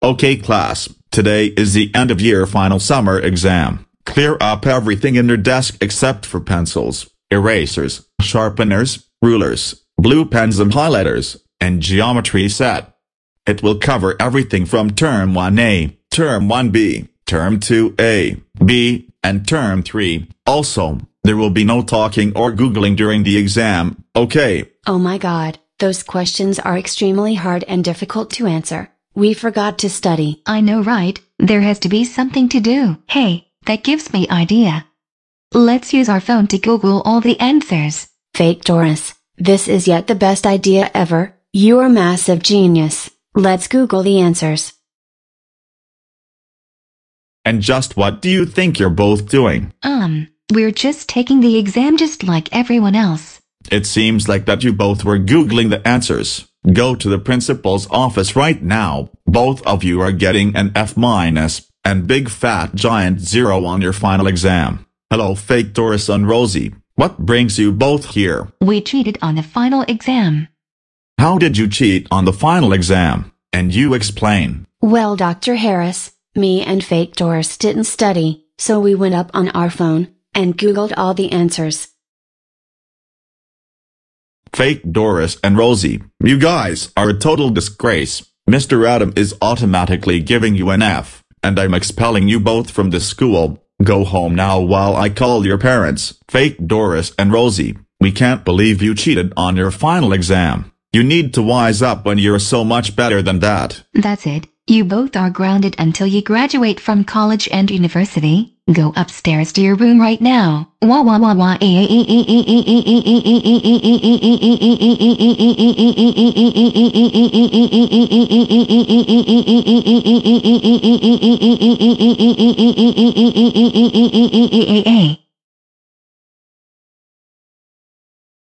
Okay class, today is the end of year final summer exam. Clear up everything in your desk except for pencils, erasers, sharpeners, rulers, blue pens and highlighters, and geometry set. It will cover everything from Term 1A, Term 1B, Term 2A, B, and Term 3. Also, there will be no talking or Googling during the exam, okay? Oh my god, those questions are extremely hard and difficult to answer. We forgot to study. I know right, there has to be something to do. Hey, that gives me idea. Let's use our phone to Google all the answers. Fake Doris, this is yet the best idea ever. You're a massive genius. Let's Google the answers. And just what do you think you're both doing? Um, we're just taking the exam just like everyone else. It seems like that you both were Googling the answers. Go to the principal's office right now. Both of you are getting an F minus and big fat giant zero on your final exam. Hello fake Doris and Rosie. What brings you both here? We cheated on the final exam. How did you cheat on the final exam? And you explain. Well, Dr. Harris, me and fake Doris didn't study, so we went up on our phone and Googled all the answers. Fake Doris and Rosie, you guys are a total disgrace. Mr. Adam is automatically giving you an F, and I'm expelling you both from the school. Go home now while I call your parents. Fake Doris and Rosie, we can't believe you cheated on your final exam. You need to wise up when you're so much better than that. That's it. You both are grounded until you graduate from college and university. Go upstairs to your room right now. Wah wah wah wah.